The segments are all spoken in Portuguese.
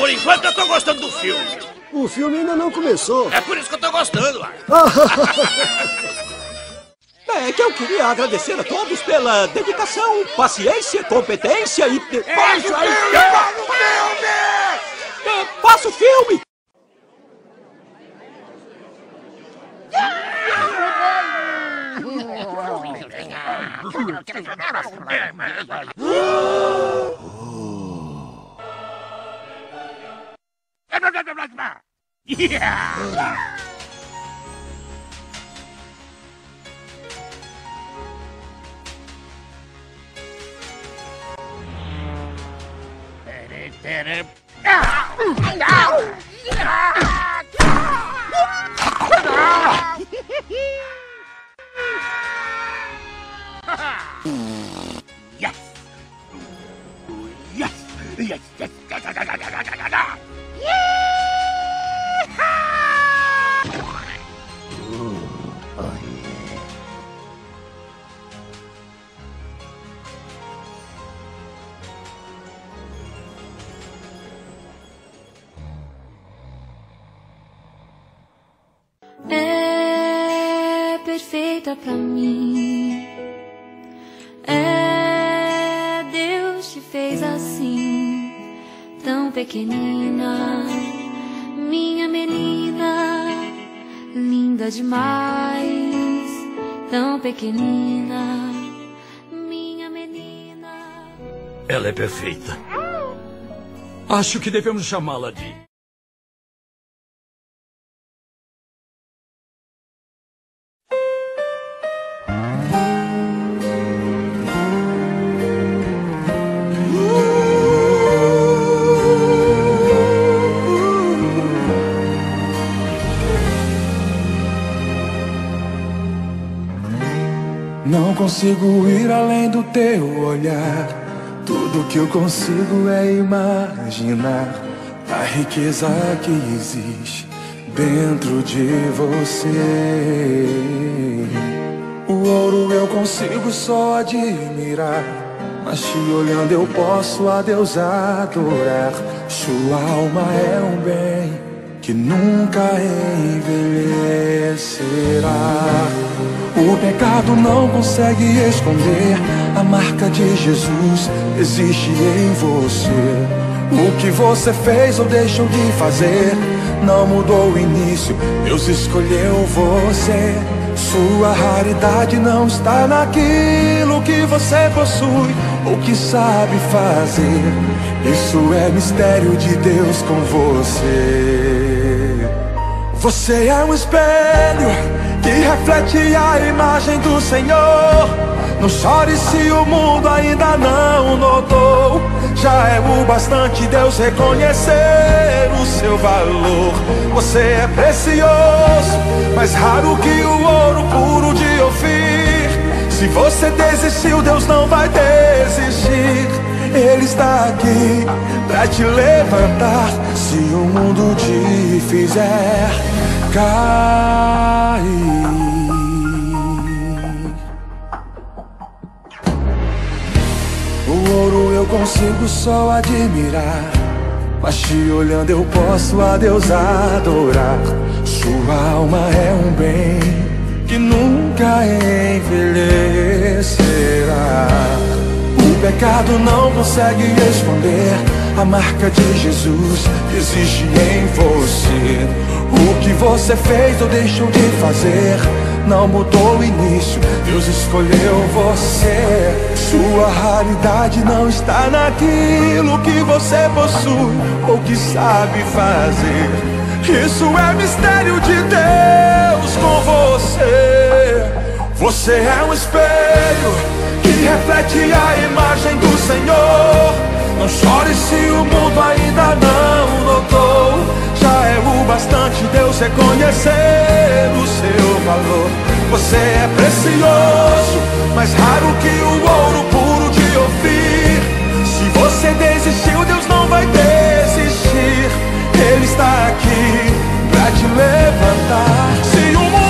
Por enquanto eu tô gostando do filme. O filme ainda não começou. É por isso que eu tô gostando. É que eu queria agradecer a todos pela dedicação, paciência, competência e... É isso aí! É, Faça o filme! Yeah! Perfeita pra mim. É Deus te fez assim, tão pequenina, minha menina, linda demais, tão pequenina, minha menina. Ela é perfeita. Acho que devemos chamá-la de. Consigo ir além do teu olhar. Tudo que eu consigo é imaginar a riqueza que existe dentro de você. O ouro eu consigo só admirar, mas te olhando eu posso a Deus adorar. Sua alma é um bem que nunca envelhecerá. O pecado não consegue esconder a marca de Jesus existe em você. O que você fez ou deixou de fazer não mudou o início. Deus escolheu você. Sua raridade não está naquilo que você possui ou que sabe fazer. Isso é mistério de Deus com você. Você é um espelho que reflete a imagem do Senhor. Não chore se o mundo ainda não notou. Já é o bastante Deus reconhecer o seu valor. Você é precioso, mais raro que o ouro puro de Ofir. Se você desistiu, Deus não vai desistir. Ele está aqui pra te levantar. Se o mundo te fizer cair. O ouro eu consigo só admirar. Mas te olhando eu posso a Deus adorar. Sua alma é um bem que nunca envelhecerá. O pecado não consegue esconder a marca de Jesus existe em você. O que você fez ou deixou de fazer não mudou o início. Deus escolheu você. Sua raridade não está naquilo que você possui ou que sabe fazer. Isso é mistério de Deus com você. Você é um espelho que reflete a imagem do Senhor. Não chore se o mundo ainda não notou. Já é o bastante Deus reconhecer o seu valor. Você é precioso, mais raro que o ouro puro de Ofir. Se você desistiu, Deus não vai desistir. Ele está aqui pra te levantar. Se o mundo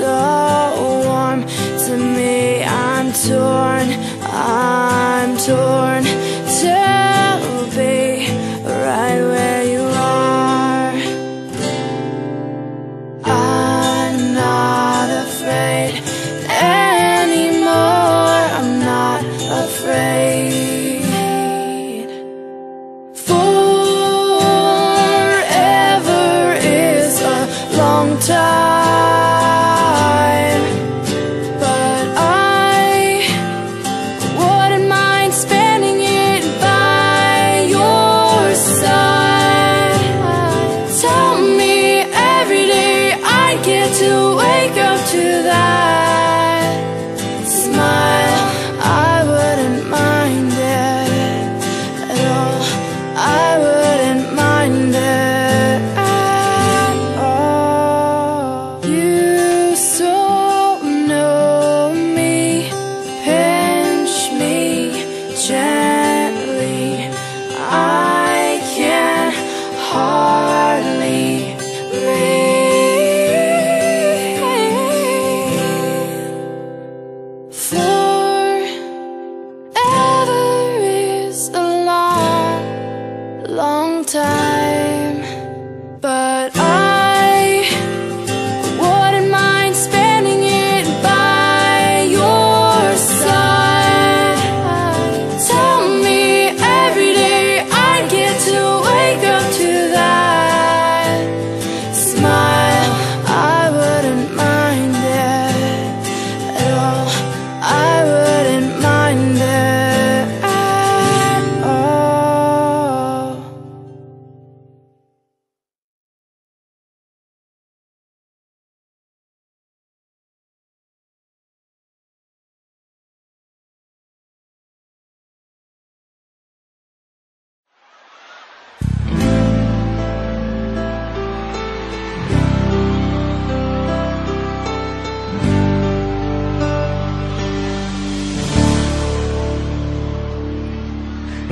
so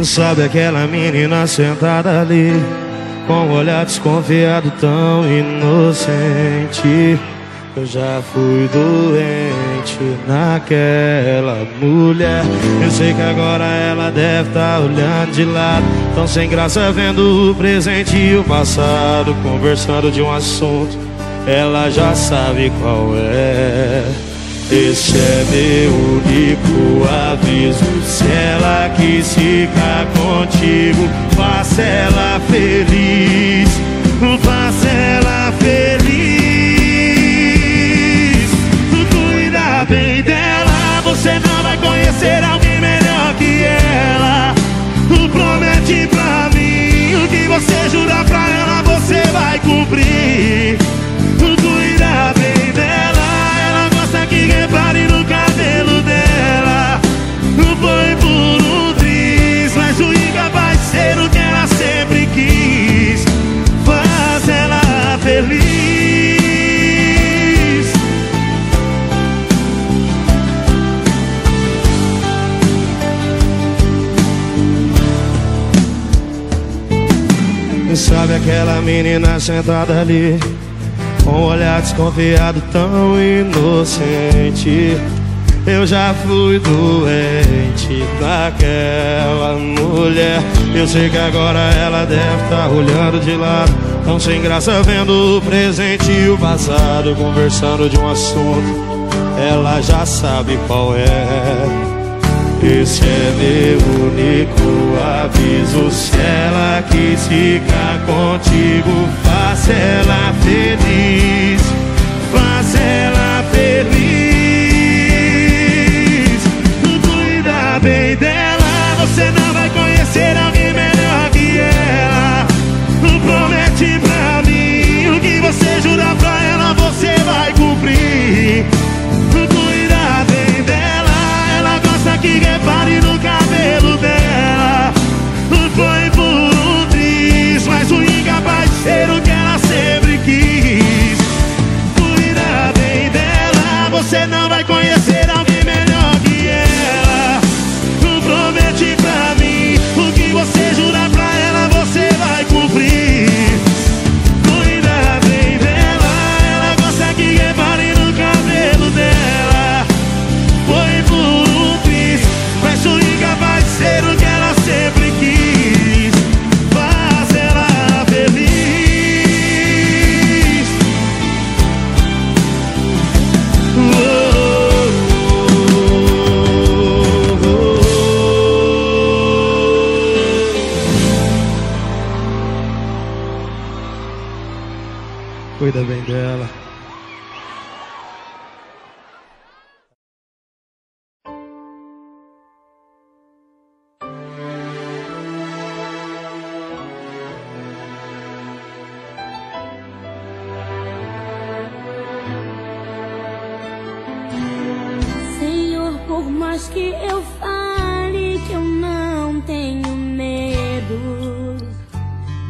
Sabe aquela menina sentada ali Com um olhar desconfiado tão inocente? Eu já fui doente naquela mulher. Eu sei que agora ela deve estar olhando de lado Tão sem graça vendo o presente e o passado Conversando de um assunto. Ela já sabe qual é este é meu único aviso. Se ela quis ficar contigo, faça ela feliz. Faça ela feliz. Cuida bem dela, você não vai conhecer alguém melhor que ela. Promete pra mim o que você jura pra ela, você vai cumprir. Sabe aquela menina sentada ali Com um olhar desconfiado tão inocente. Eu já fui doente daquela mulher. Eu sei que agora ela deve estar tá olhando de lado Tão sem graça vendo o presente e o passado Conversando de um assunto. Ela já sabe qual é esse é meu único aviso. Se ela quis ficar contigo, faça ela feliz.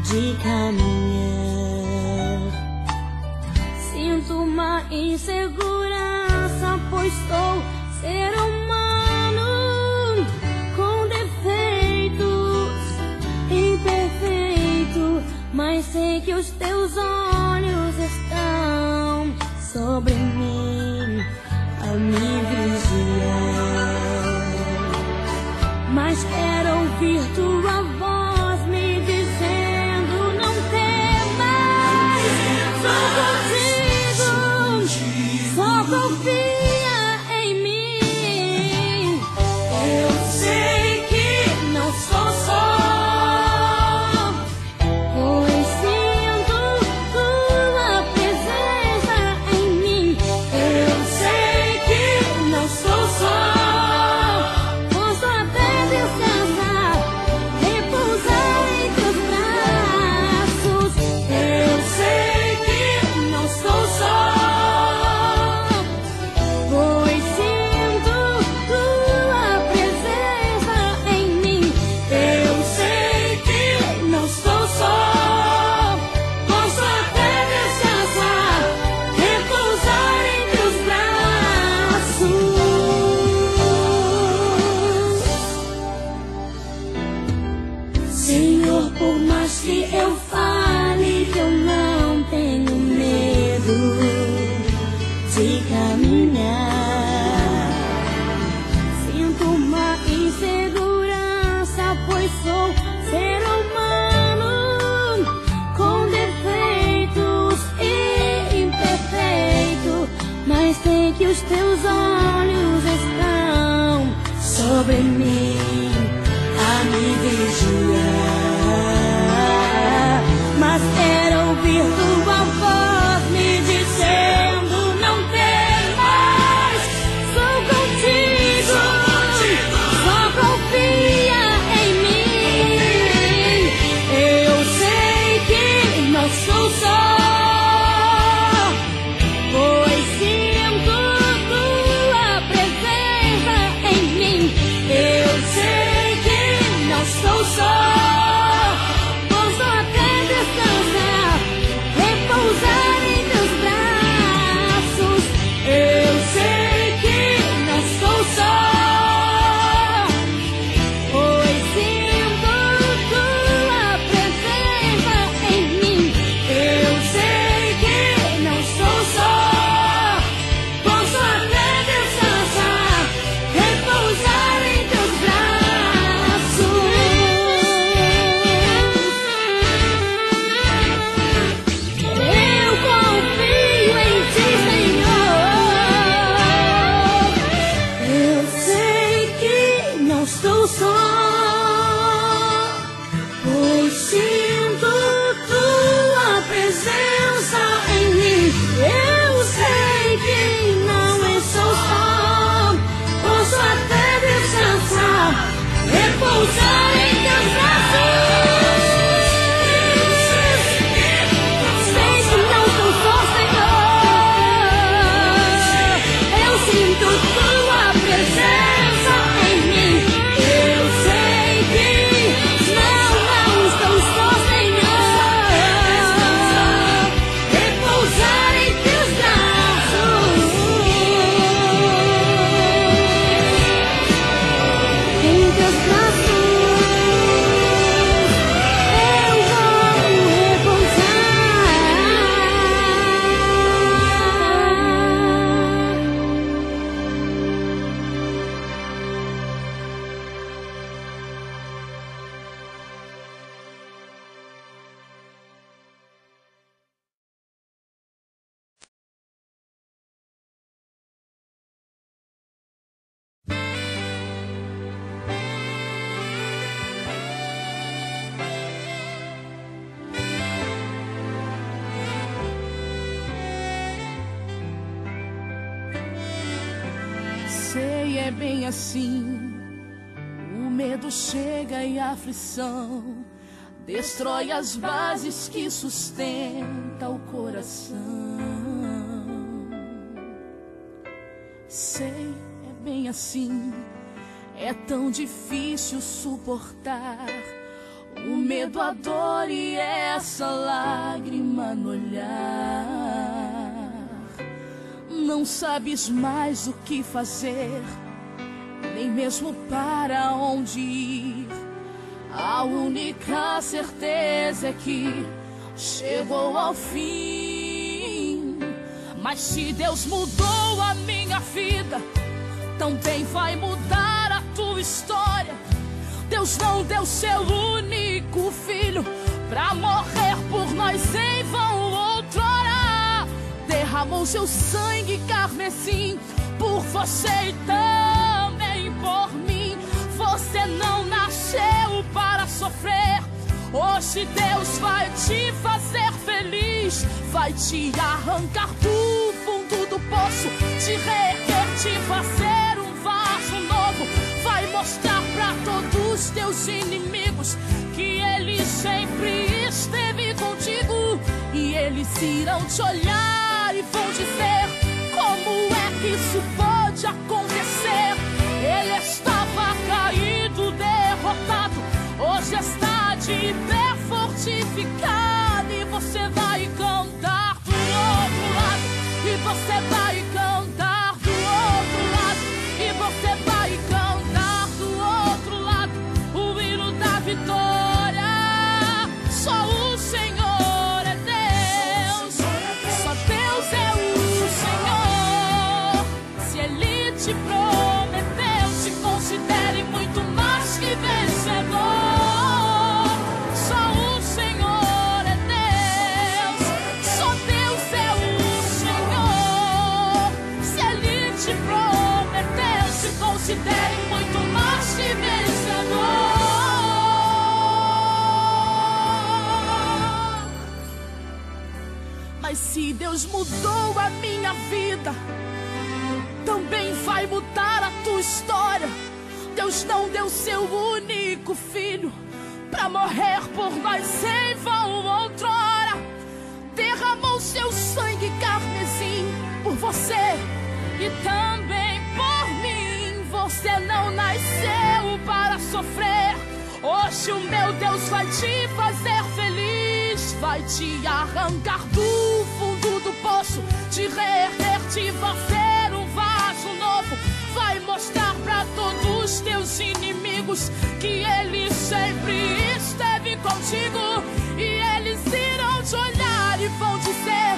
de caminhar. Sinto uma insegurança, pois sou ser humano com defeitos, imperfeito, mas sei que os teus olhos estão sobre mim a me vigiar. Mas quero ouvir tu sobre mim a me vigiar. Mas quero ouvir tua voz me dizer. Aflição destrói as bases que sustenta o coração. Sei, é bem assim. É tão difícil suportar o medo, a dor e essa lágrima no olhar. Não sabes mais o que fazer, nem mesmo para onde ir. A única certeza é que chegou ao fim. Mas se Deus mudou a minha vida, também vai mudar a tua história. Deus não deu seu único filho pra morrer por nós em vão outrora. Derramou seu sangue carmesim por você e também por mim. Você não nasceu para sofrer. Hoje Deus vai te fazer feliz, vai te arrancar do fundo do poço, te reerguer, te fazer um vaso novo, vai mostrar para todos os teus inimigos que Ele sempre esteve contigo e eles irão te olhar e vão dizer como é que isso pode acontecer. Ele estava caído, derrotado, hoje está de pé fortificado e você vai cantar do outro lado. E você vai Deus mudou a minha vida, também vai mudar a tua história. Deus não deu seu único filho pra morrer por nós em vão outrora. Derramou seu sangue carmesim por você e também por mim. Você não nasceu para sofrer. Hoje o meu Deus vai te fazer feliz, vai te arrancar do do poço, te reerguer, te fazer um vaso novo, vai mostrar para todos os teus inimigos que Ele sempre esteve contigo. E eles irão te olhar e vão dizer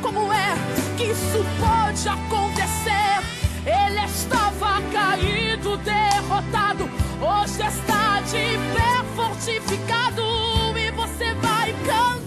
como é que isso pode acontecer. Ele estava caído, derrotado, hoje está de pé fortificado. E você vai cantar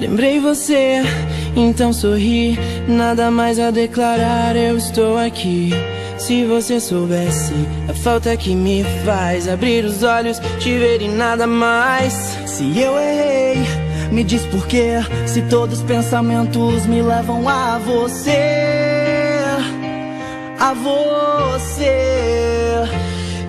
Lembrei você, então sorri. Nada mais a declarar, eu estou aqui. Se você soubesse a falta que me faz abrir os olhos, te ver e nada mais. Se eu errei, me diz porquê. Se todos os pensamentos me levam a você, a você.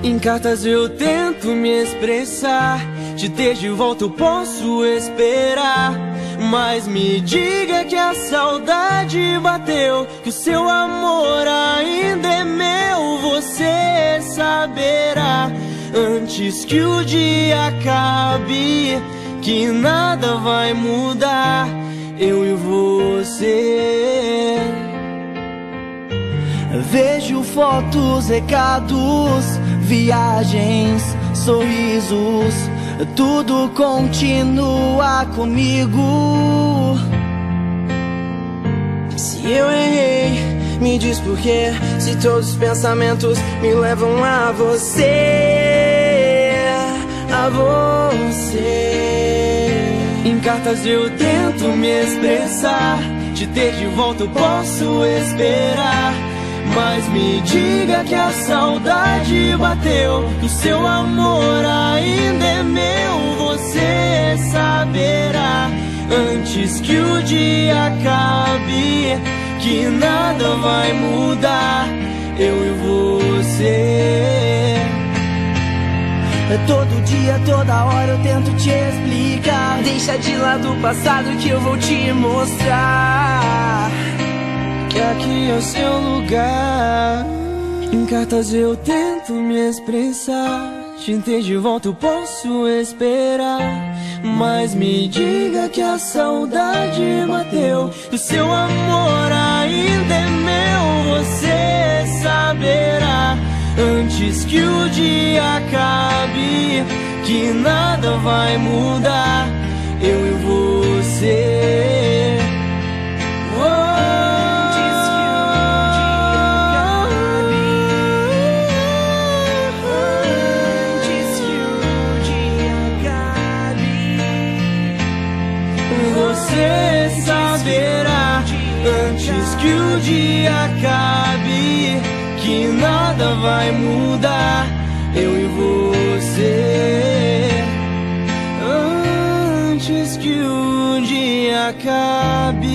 Em cartas eu tento me expressar. Te de volta eu posso esperar. Mas me diga que a saudade bateu, que o seu amor ainda é meu. Você saberá antes que o dia acabe que nada vai mudar. Eu e você. Vejo fotos, recados, viagens, sorrisos, tudo continua comigo. Se eu errei, me diz por quê. Se todos os pensamentos me levam a você, a você. Em cartas eu tento me expressar. Te ter de volta eu posso esperar. Mas me diga que a saudade bateu. Que o seu amor ainda é meu. Você saberá antes que o dia acabe. Que nada vai mudar. Eu e você. Todo dia, toda hora eu tento te explicar. Deixa de lado o passado que eu vou te mostrar. Que aqui é o seu lugar. Em cartas eu tento me expressar. Te ter de volta posso esperar. Mas me diga que a saudade bateu. Que o seu amor ainda é meu. Você saberá antes que o dia acabe. Que nada vai mudar. Eu e você. Antes que o dia acabe que nada vai mudar. Eu e você antes que o dia acabe.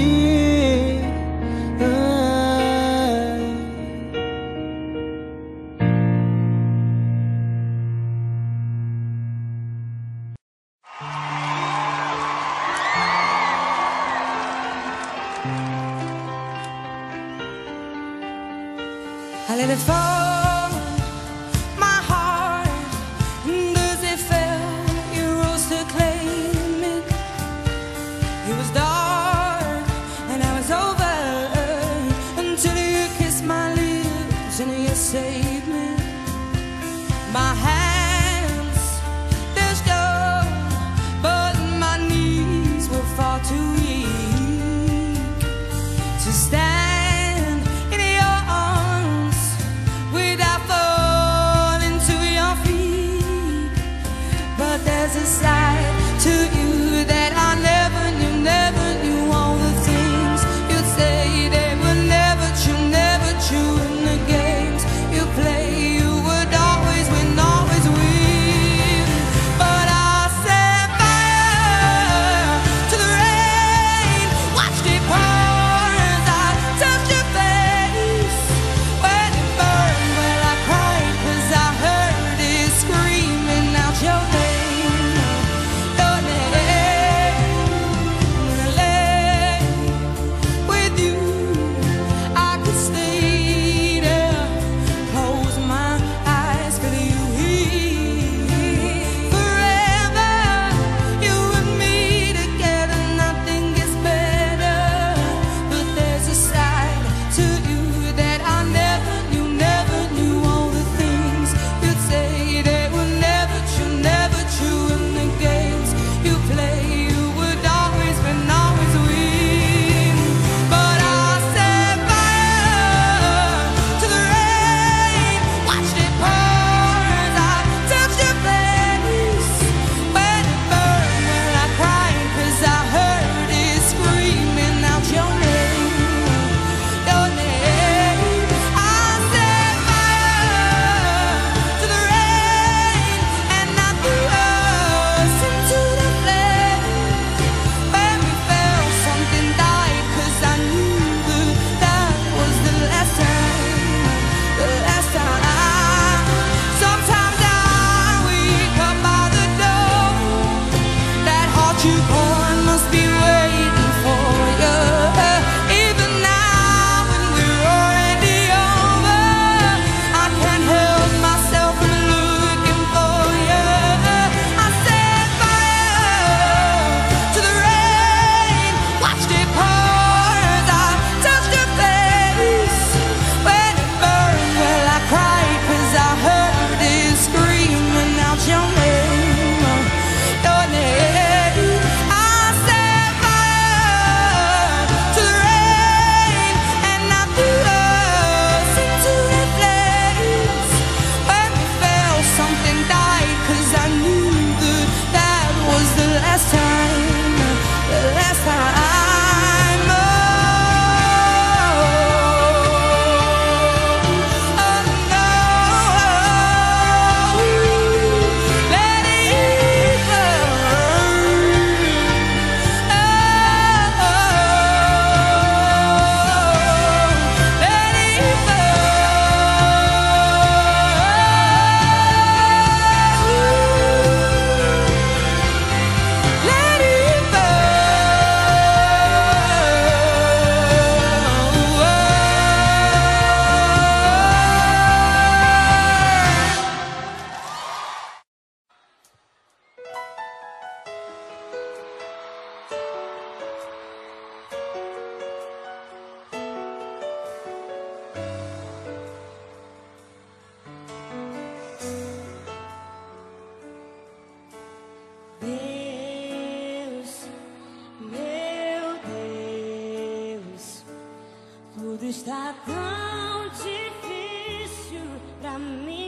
Está tão difícil pra mim.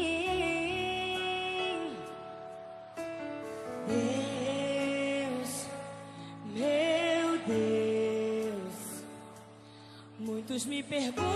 Deus, meu Deus, muitos me perguntam.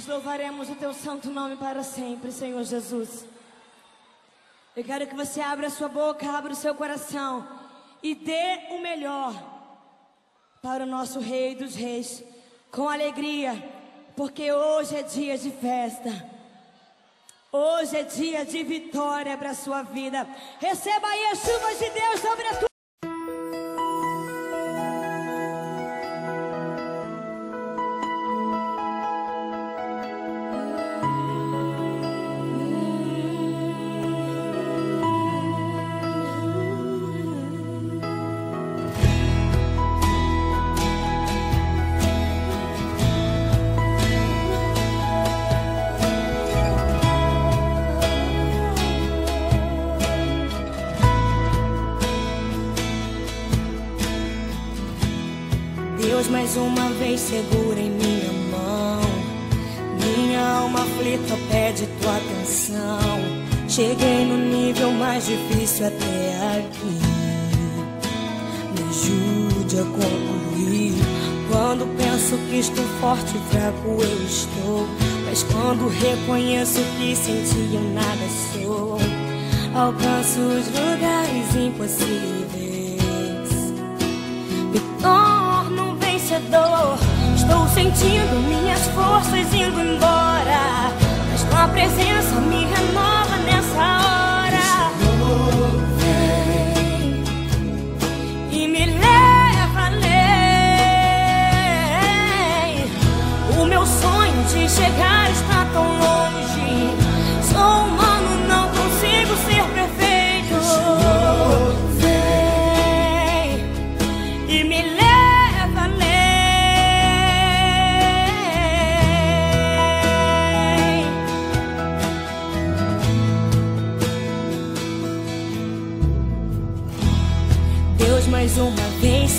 Nós louvaremos o teu santo nome para sempre, Senhor Jesus. Eu quero que você abra a sua boca, abra o seu coração e dê o melhor para o nosso Rei dos Reis, com alegria, porque hoje é dia de festa. Hoje é dia de vitória para a sua vida. Receba aí as chuvas de Deus sobre a tua forte e fraco eu estou. Mas quando reconheço que senti, eu nada sou. Alcanço os lugares impossíveis. Me torno um vencedor. Estou sentindo minhas forças indo embora. Mas tua presença me renova nessa hora.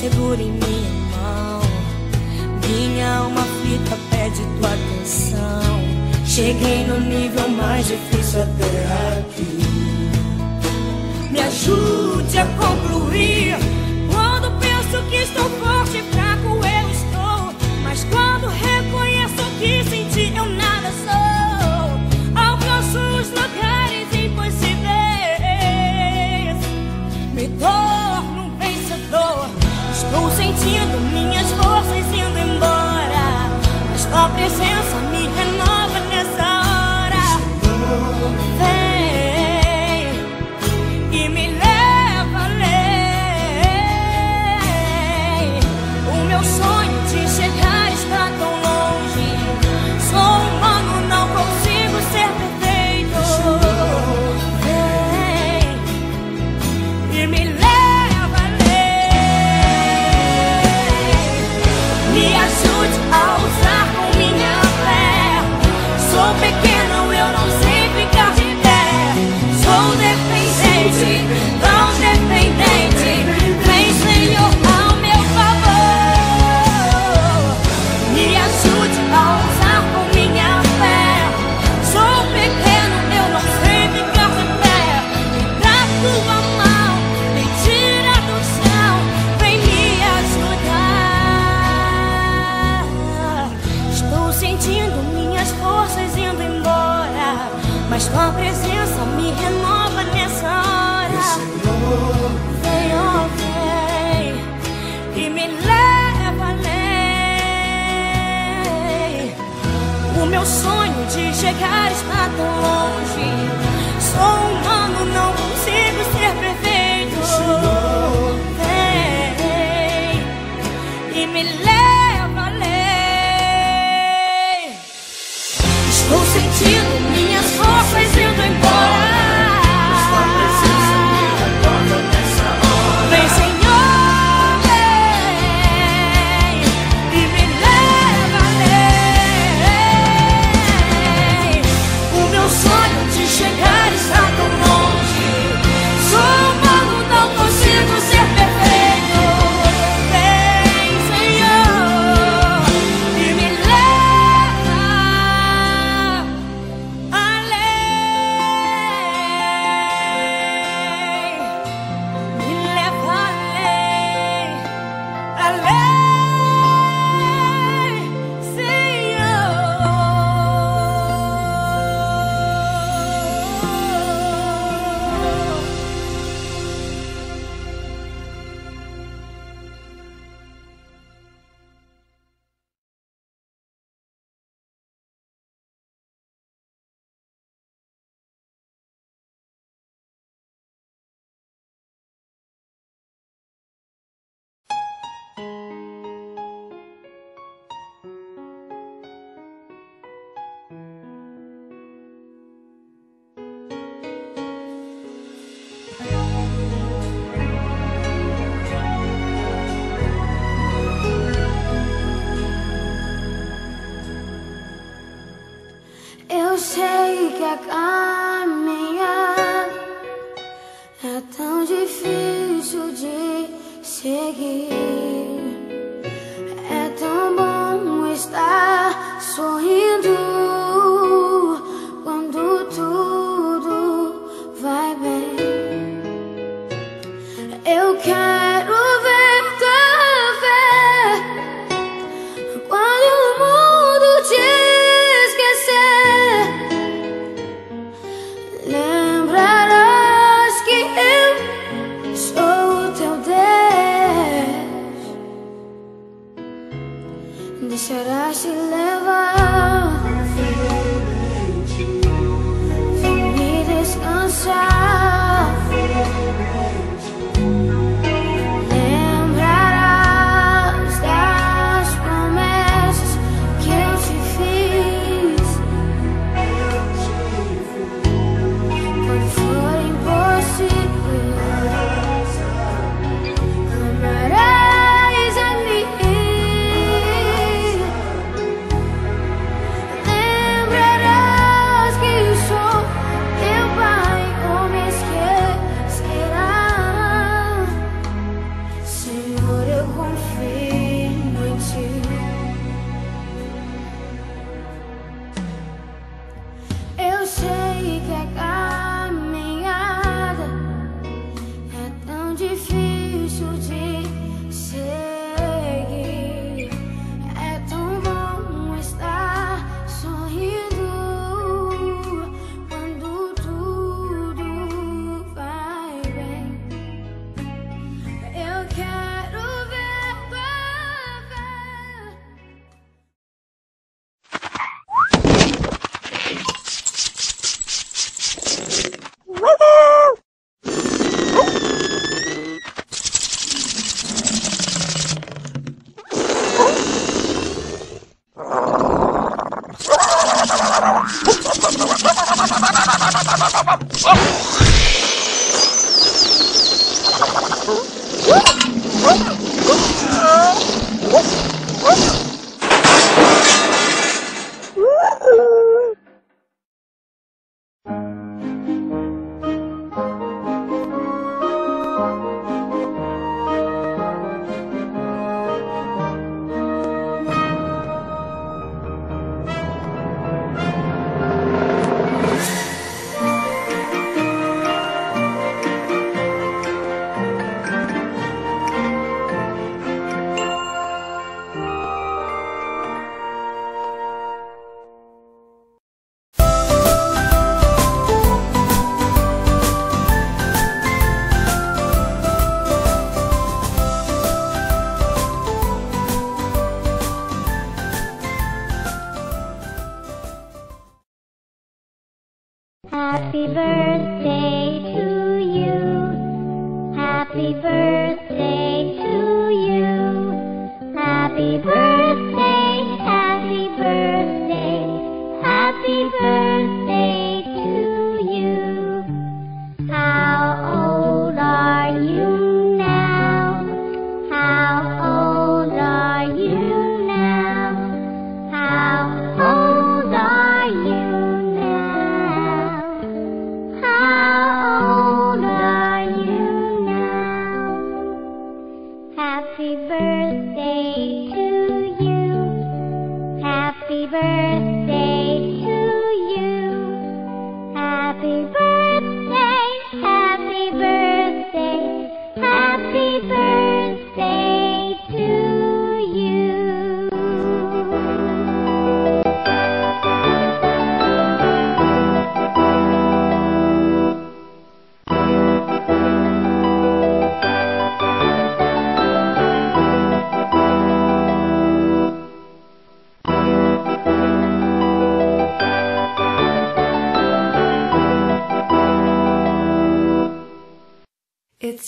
segura em minha mão. Minha alma fita pede tua atenção. Cheguei no nível mais difícil até aqui. Me ajude a concluir quando penso que estou forte pra this handsome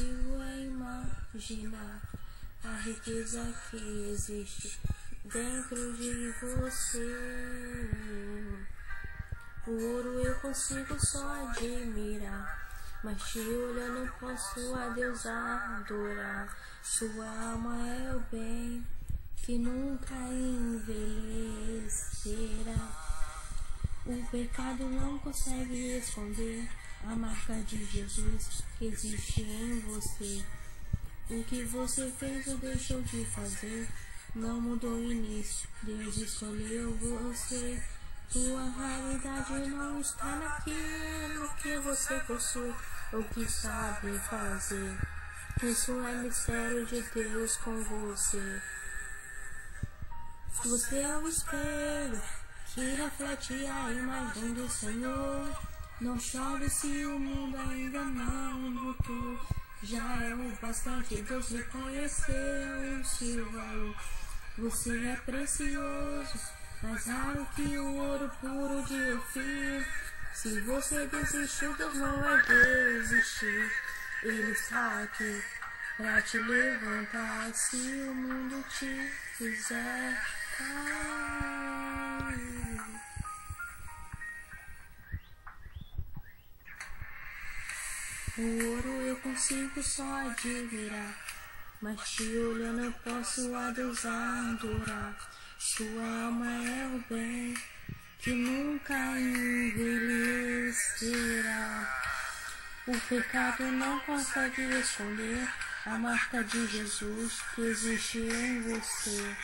É imaginar. a riqueza que existe dentro de você. O ouro eu consigo só admirar, mas te olhando posso a Deus adorar. Sua alma é o bem que nunca envelhecerá. O pecado não consegue esconder a marca de Jesus que existe em você. O que você fez ou deixou de fazer não mudou o início. Deus escolheu você. Sua realidade não está naquilo que você possui ou que sabe fazer. Isso é mistério de Deus com você. Você é o espelho que reflete a imagem do Senhor. Não chore se o mundo ainda não mudou. Já é o bastante Deus reconhecer o seu valor. Você é precioso, mais raro que o ouro puro de Ofir. Se você desistiu, Deus não vai desistir. Ele está aqui pra te levantar se o mundo te fizer cair. O ouro eu consigo só admirar, mas te olhando eu posso a Deus adorar. Sua alma é o bem que nunca envelhecerá. O pecado não consegue esconder a marca de Jesus que existe em você.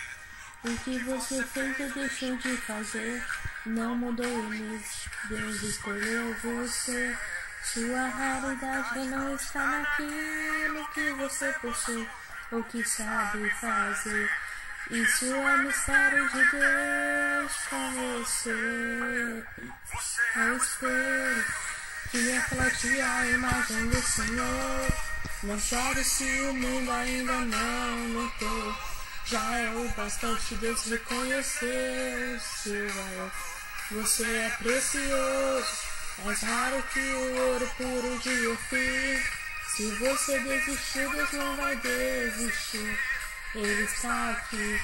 O que você fez ou deixou de fazer não mudou o início. Deus escolheu você. Sua raridade não está naquilo que você possui ou que sabe fazer. Isso é mistério de Deus com você. É o espelho que reflete a imagem do Senhor. Não chore se o mundo ainda não notou. Já é o bastante Deus reconhecer o seu valor. Você é precioso. Mais raro que o ouro puro de Ofir. Se você desistiu, Deus não vai desistir. Ele está aqui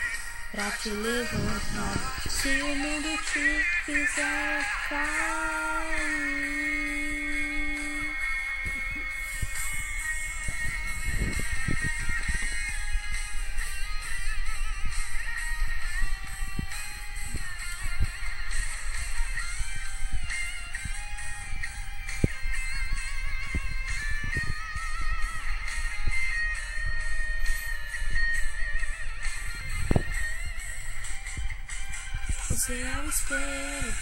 pra te levantar. Se o mundo te fizer cair. Espelho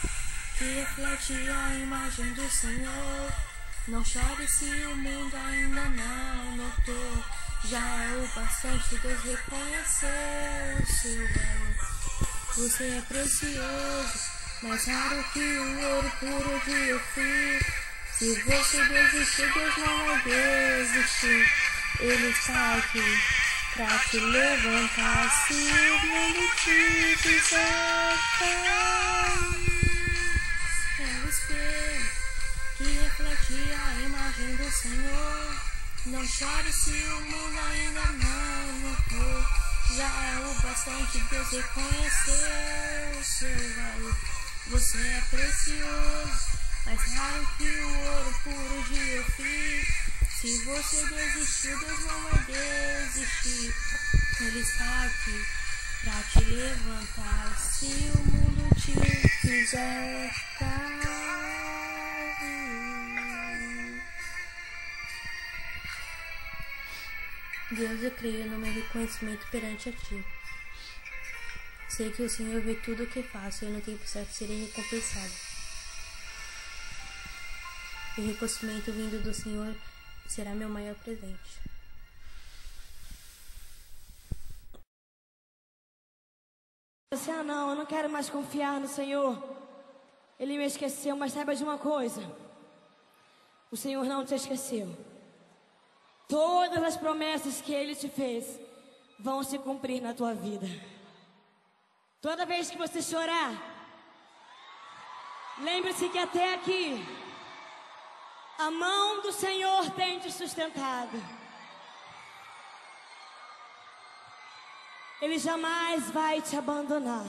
que reflete a imagem do Senhor. Não chore se o mundo ainda não notou. Já é o bastante Deus reconhecer o seu valor. Você é precioso, mais raro que o ouro puro de Ofir. Se você desistir, Deus não vai desistir. Ele está aqui pra te levantar se o mundo te fizer chore se o mundo ainda não notou. Já é o bastante Deus reconhecer o seu valor. Você é precioso, mais raro que o ouro puro de Ofir. Se você desistiu, Deus não vai desistir. Ele está aqui pra te levantar. Se o mundo te fizer cair. Deus, eu creio no meu reconhecimento perante a ti. Sei que o Senhor vê tudo o que faço e no tempo certo serei recompensado. O reconhecimento vindo do Senhor será meu maior presente. Você, ah, não, eu não quero mais confiar no Senhor. Ele me esqueceu, mas saiba de uma coisa: o Senhor não te esqueceu. Todas as promessas que Ele te fez vão se cumprir na tua vida. Toda vez que você chorar, lembre-se que até aqui a mão do Senhor tem te sustentado. Ele jamais vai te abandonar.